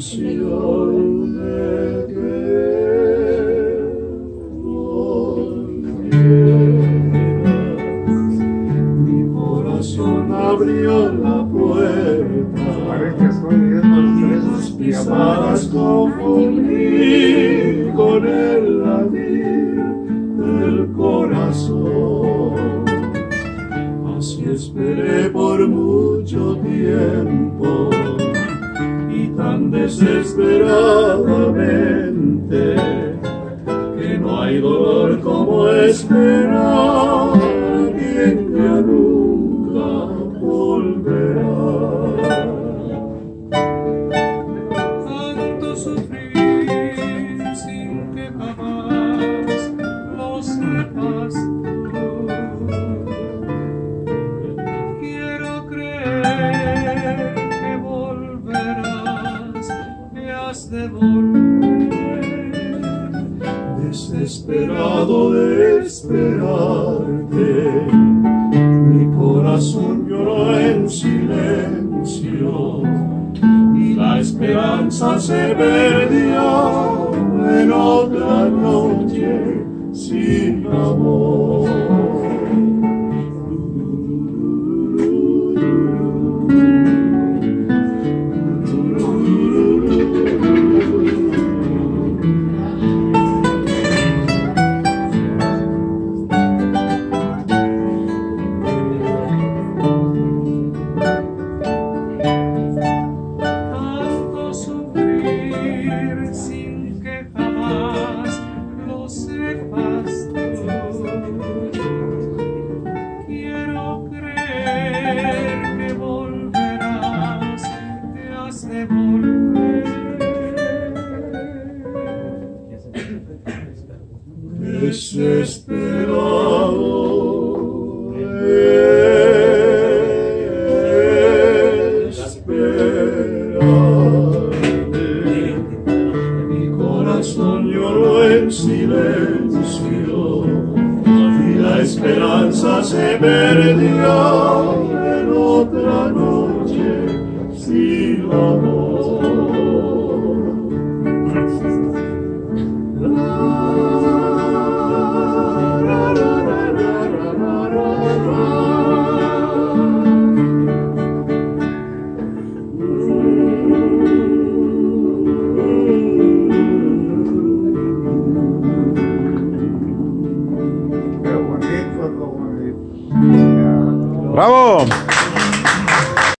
Si alude que mi corazón abrió la puerta y las pisadas confundí con el labirinto del corazón. Así esperé por mucho tiempo desesperadamente que no hay dolor como esperar Desesperado de esperarte, mi corazón lloró en silencio y la esperanza se perdió en otra noche sin amor. Desesperado de esperarte, mi corazón lloró en silencio y la esperanza se perdió ¡Bravo!